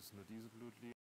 es nur diese Blutlinie.